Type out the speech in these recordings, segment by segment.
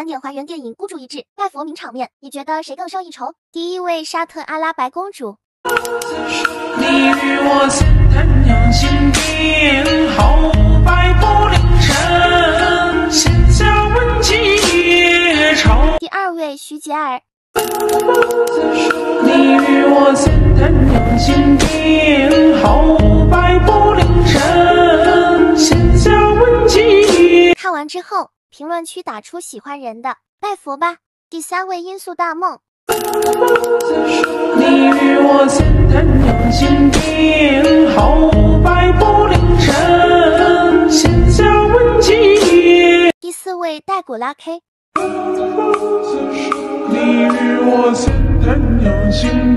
盘点还原电影孤注一掷拜佛名场面，你觉得谁更胜一筹？第一位沙特阿拉伯公主。第二位徐杰尔。看完之后，评论区打出喜欢人的，拜佛吧。第三位音速大梦。你与我心谈两心病，好拜不灵神，心下问几夜。第四位带骨拉 K。你与我心谈两心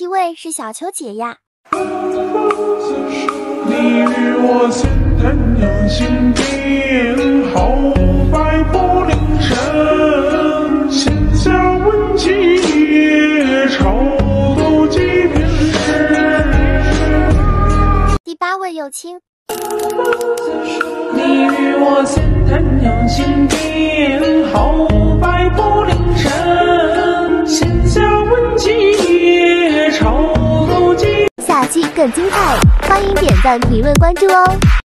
第七位是小秋姐呀。你与我心谈两心病，好拜不灵神，心下问几夜，超度几。第八位有清。你与我心谈两心病，更精彩，欢迎点赞、评论、关注哦！